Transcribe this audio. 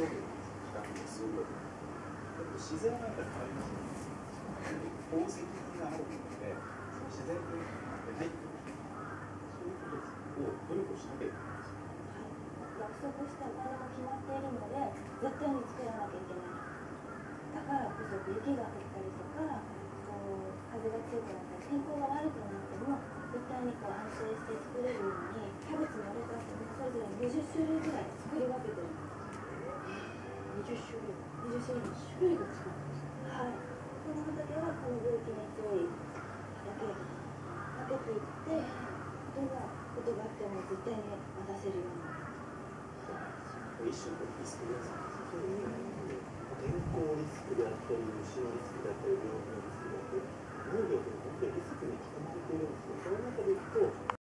約束するわけですごい。自然はやっぱり変わりますよね。宝石があるので、その自然というのがないそういうことを努力しなきゃいけない。約束したお金も決まっているので、絶対に作らなきゃいけない。だからこそ雪が降ったりとか、こう風が強くなったり、天候が悪くなっても、絶対にこう安定して作れるように、キャベツのレタスもそれぞれ20種類ぐらい作り分けてるんです。20種類20種類の種類が違うんですはいこの畑はこの病気に強い畑分けていってどんなことがあっても絶対に渡せる。ように一種のリスクですリスクであったり虫のリスクで